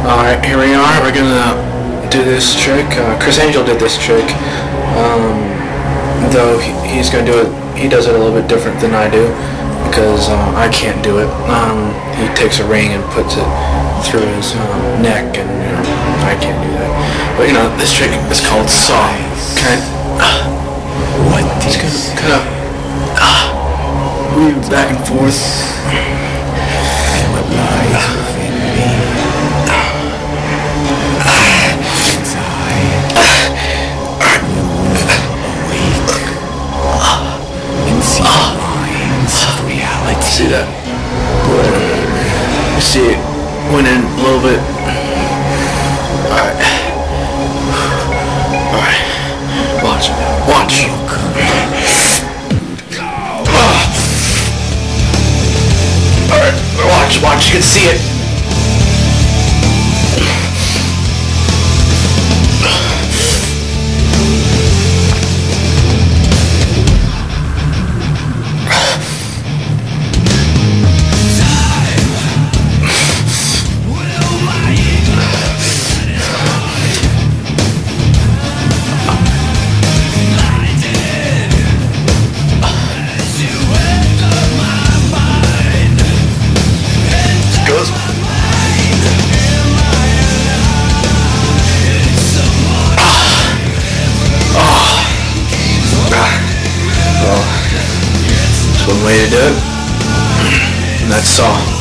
Alright, here we are. We're gonna do this trick. Uh, Criss Angel did this trick. Um, though he, he's gonna do it, he does it a little bit different than I do because uh, I can't do it. Um, he takes a ring and puts it through his um, neck, and you know, I can't do that. But you know, this trick is called saw. Okay? What He's gonna kind of uh, move back and forth. See that? You see it went in a little bit. Alright. Alright. Watch. Watch. Ah. Alright. Watch. Watch. You can see it. One way to do it. And that's all.